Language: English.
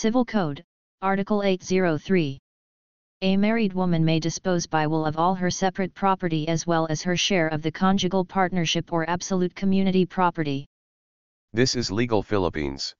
Civil Code, Article 803. A married woman may dispose by will of all her separate property as well as her share of the conjugal partnership or absolute community property. This is legal Philippines.